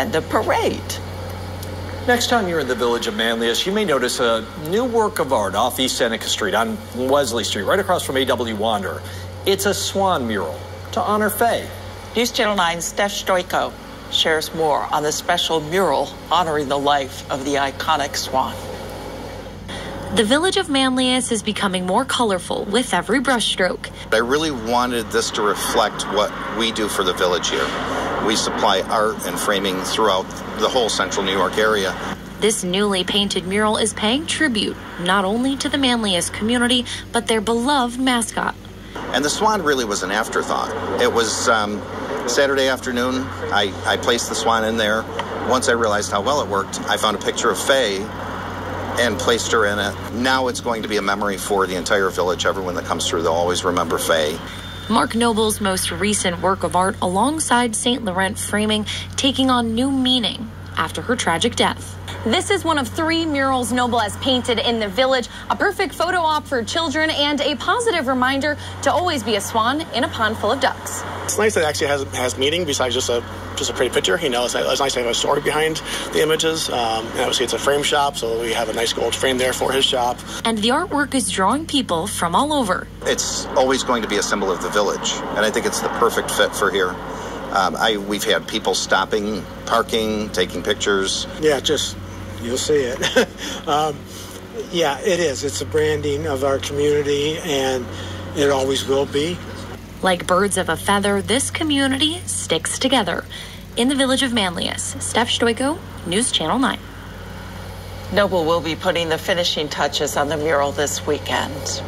and the parade. Next time you're in the village of Manlius, you may notice a new work of art off East Seneca Street on Wesley Street, right across from A.W. Wander. It's a swan mural to honor Faye. News Channel 9's Steph Stoiko shares more on the special mural honoring the life of the iconic swan. The village of Manlius is becoming more colorful with every brushstroke. I really wanted this to reflect what we do for the village here. We supply art and framing throughout the whole central New York area. This newly painted mural is paying tribute not only to the Manlius community, but their beloved mascot. And the swan really was an afterthought. It was um, Saturday afternoon. I, I placed the swan in there. Once I realized how well it worked, I found a picture of Faye and placed her in it. Now it's going to be a memory for the entire village. Everyone that comes through, they'll always remember Faye. Mark Noble's most recent work of art alongside St. Laurent framing taking on new meaning after her tragic death. This is one of three murals Noble has painted in the village, a perfect photo op for children and a positive reminder to always be a swan in a pond full of ducks. It's nice that it actually has has meaning besides just a just a pretty picture. You know, it's, it's nice to have a story behind the images. Um, and obviously, it's a frame shop, so we have a nice gold frame there for his shop. And the artwork is drawing people from all over. It's always going to be a symbol of the village, and I think it's the perfect fit for here. Um, I we've had people stopping, parking, taking pictures. Yeah, just you'll see it. um, yeah, it is. It's a branding of our community, and it always will be. Like birds of a feather, this community sticks together. In the village of Manlius, Steph Stoiko, News Channel 9. Noble will be putting the finishing touches on the mural this weekend.